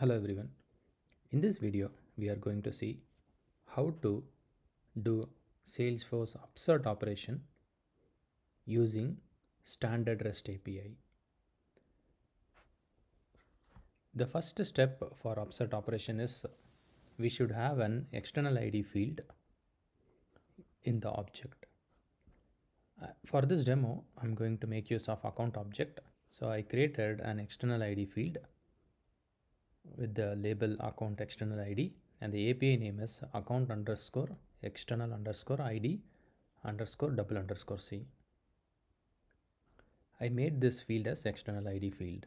Hello everyone. In this video, we are going to see how to do Salesforce upsert operation using standard REST API. The first step for upsert operation is we should have an external ID field in the object. Uh, for this demo, I'm going to make use of account object. So I created an external ID field with the label account external ID and the API name is account underscore external underscore ID underscore double underscore C. I made this field as external ID field.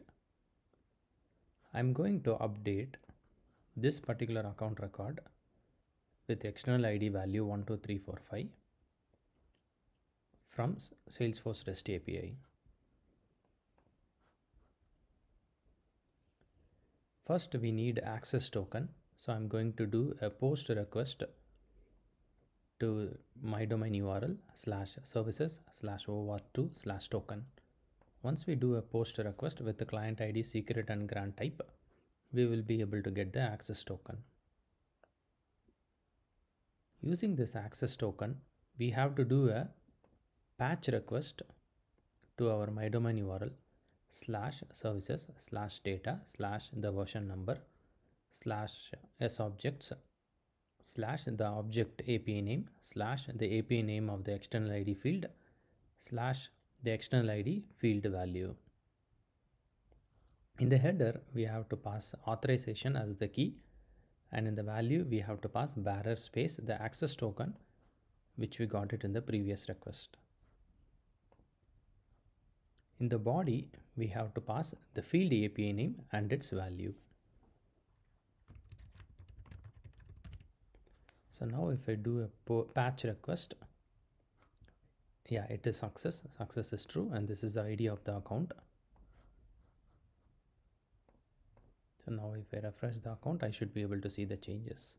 I'm going to update this particular account record with external ID value 12345 from Salesforce REST API. First, we need access token. So I'm going to do a post request to my domain URL slash services slash OAuth2 slash token. Once we do a post request with the client ID, secret and grant type, we will be able to get the access token. Using this access token, we have to do a patch request to our my domain URL slash services slash data slash the version number slash s objects slash the object API name slash the API name of the external ID field slash the external ID field value. In the header, we have to pass authorization as the key and in the value, we have to pass bearer space the access token which we got it in the previous request. In the body, we have to pass the field API name and its value. So now if I do a patch request, yeah, it is success. Success is true and this is the ID of the account. So now if I refresh the account, I should be able to see the changes.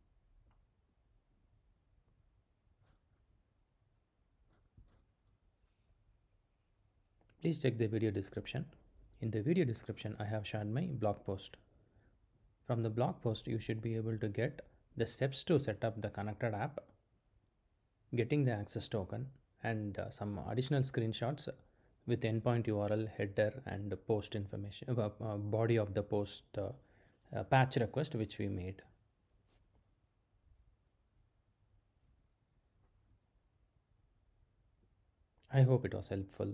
Please check the video description. In the video description, I have shared my blog post. From the blog post, you should be able to get the steps to set up the connected app, getting the access token, and uh, some additional screenshots with endpoint URL, header, and post information, uh, uh, body of the post uh, uh, patch request which we made. I hope it was helpful.